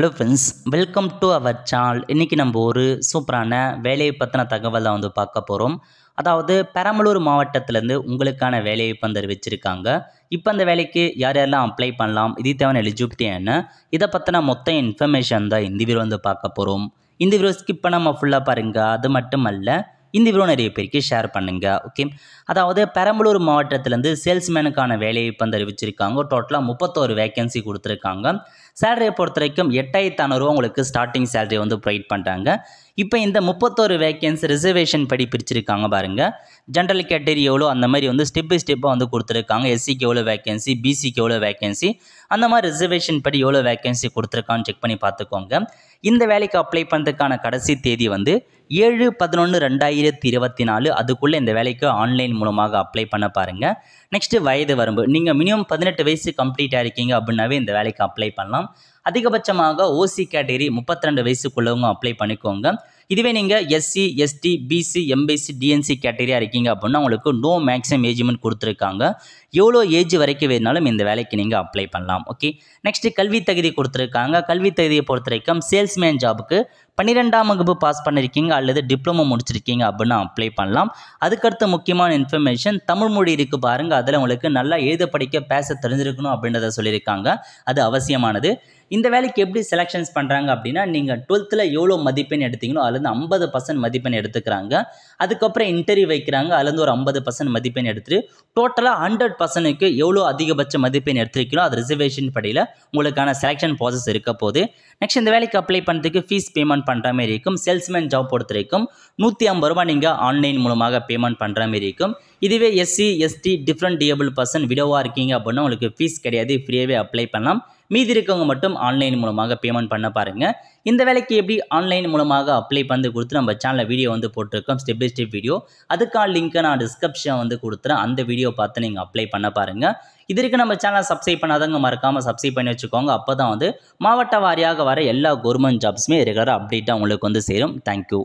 Hello friends welcome to our channel இன்றைக்கி நம்ம ஒரு சூப்பரான வேலையை பற்றின தகவலை வந்து பார்க்க போகிறோம் அதாவது பெரம்பலூர் மாவட்டத்திலேருந்து உங்களுக்கான வேலையை வந்து அறிவிச்சிருக்காங்க. இப்போ அந்த வேலைக்கு யார் யாரெல்லாம் அப்ளை பண்ணலாம் இது தேவையான எலிஜிபிலிட்டி என்ன இதை பற்றின மொத்த இன்ஃபர்மேஷன் தான் இந்த வீடியோ வந்து பார்க்க போகிறோம் இந்த வீடியோ ஸ்கிப் பண்ணாமல் ஃபுல்லாக பாருங்கள் அது மட்டும் அல்ல இந்த வீடியோ நிறைய பேருக்கு ஷேர் பண்ணுங்கள் ஓகே அதாவது பெரம்பலூர் மாவட்டத்திலேருந்து சேல்ஸ்மேனுக்கான வேலைவாய்ப்பு வந்து அறிவிச்சிருக்காங்க. டோட்டலாக முப்பத்தோரு வேகன்சி கொடுத்துருக்காங்க. சேலரியை பொறுத்த வரைக்கும் எட்டாயிரத்து ஐநூறுரூவா உங்களுக்கு ஸ்டார்டிங் சேலரி வந்து ப்ரொவைட் பண்ணுறாங்க இப்போ இந்த முப்பத்தோரு வேக்கன்ஸ் ரிசர்வேஷன் படி பிரிச்சிருக்காங்க பாருங்கள் ஜென்ரல் கேட்டகரி எவ்வளோ அந்த மாதிரி வந்து ஸ்டெப் பை ஸ்டெப்பாக வந்து கொடுத்துருக்காங்க. எஸ்சிக்கு எவ்வளோ வேக்கன்சி பிசிக்கு எவ்வளோ வேக்கன்சி அந்த மாதிரி ரிசர்வேஷன் படி எவ்வளோ வேகன்சி கொடுத்துருக்கான்னு செக் பண்ணி பார்த்துக்கோங்க. இந்த வேலைக்கு அப்ளை பண்ணுறதுக்கான கடைசி தேதி வந்து ஏழு பதினொன்று ரெண்டாயிரத்தி இருபத்தி நாலு. அதுக்குள்ளே இந்த வேலைக்கு ஆன்லைன் மூலமாக அப்ளை பண்ண பாருங்கள் நெக்ஸ்ட்டு வயது வரம்பு. நீங்கள் மினிமம் பதினெட்டு வயசு கம்ப்ளீட்டாக இருக்கீங்க அப்படின்னாவே இந்த வேலைக்கு அப்ளை பண்ணலாம். அதிகபட்சமாக ஓசி கேட்டகரி முப்பத்தி ரெண்டு வயசுக்குள்ளவங்க அப்ளை பண்ணிக்கோங்க. இதுவே நீங்கள் SC ST BC MBC DNC கேட்டகரியாக இருக்கீங்க அப்படின்னா உங்களுக்கு நோ மேக்ஸிமம் ஏஜ்மெண்ட் கொடுத்துருக்காங்க. எவ்வளோ ஏஜ் வரைக்கும் வேணாலும் இந்த வேலைக்கு நீங்கள் அப்ளை பண்ணலாம். ஓகே நெக்ஸ்ட்டு கல்வி தகுதி கொடுத்துருக்காங்க. கல்வி தகுதியை பொறுத்த வரைக்கும் சேல்ஸ்மேன் ஜாபுக்கு பன்னிரெண்டாம் வகுப்பு பாஸ் பண்ணியிருக்கீங்க அல்லது டிப்ளமோ முடிச்சிருக்கீங்க அப்படின்னா அப்ளை பண்ணலாம். அதுக்கடுத்து முக்கியமான இன்ஃபர்மேஷன் தமிழ் மொழி இருக்குது பாருங்கள் அதில் உங்களுக்கு நல்லா எழுத படிக்க பேச தெரிஞ்சிருக்கணும் அப்படின்றத சொல்லியிருக்காங்க. அது அவசியமானது. இந்த வேலைக்கு எப்படி செலெக்ஷன்ஸ் பண்ணுறாங்க அப்படின்னா நீங்கள் டுவெல்த்தில் எவ்வளோ மதிப்பெண் எடுத்தீங்களோ அதுலேருந்து ஐம்பது பர்சன்ட் மதிப்பெண் எடுத்துக்கிறாங்க. அதுக்கப்புறம் இன்டர்வியூ வைக்கிறாங்க அதுலேருந்து ஒரு ஐம்பது பர்சன்ட் மதிப்பெண் எடுத்துட்டு டோட்டலாக ஹண்ட்ரட் பர்சன்ட்டுக்கு எவ்வளோ அதிகபட்ச மதிப்பெண் எடுத்திருக்கீங்களோ அது ரிசர்வேஷன் படியில் உங்களுக்கான செலெக்ஷன் ப்ராசஸ் இருக்க போது நெக்ஸ்ட் இந்த வேலைக்கு அப்ளை பண்ணுறதுக்கு ஃபீஸ் பேமெண்ட் பண்ணுற மாதிரி இருக்கும். சேல்ஸ்மேன் ஜாப் பொறுத்த வரைக்கும் நூற்றி ஐம்பது ரூபா நீங்கள் ஆன்லைன் மூலமாக பேமெண்ட் பண்ணுற மாதிரி இருக்கும். இதுவே எஸ்சி எஸ்டி டிஃப்ரெண்ட் டியபிள் பர்சன் விடோவாக இருக்கீங்க அப்படின்னா உங்களுக்கு ஃபீஸ் கிடையாது ஃப்ரீயாகவே அப்ளை பண்ணலாம். மீதி இருக்கவங்க மட்டும் ஆன்லைன் மூலமாக பேமெண்ட் பண்ண பாருங்கள் இந்த வேலைக்கு எப்படி ஆன்லைன் மூலமாக அப்ளை பண்ணி கொடுத்து நம்ம சேனலில் வீடியோ வந்து போட்டிருக்கோம் ஸ்டெப் பை ஸ்டெப் வீடியோ அதுக்கான லிங்க்கை நான் டிஸ்கிரிப்ஷன் வந்து கொடுத்துறேன். அந்த வீடியோ பார்த்து நீங்கள் அப்ளை பண்ண பாருங்கள் இதற்கு நம்ம சேனலை சப்ஸ்கிரைப் பண்ணாதவங்க மறக்காமல் சப்ஸ்கிரைப் பண்ணி வச்சுக்கோங்க. அப்போ தான் வந்து மாவட்ட வாரியாக வர எல்லா கவர்மெண்ட் ஜாப்ஸுமே ரெகுலராக அப்டேட்டாக உங்களுக்கு வந்து சேரும். தேங்க்யூ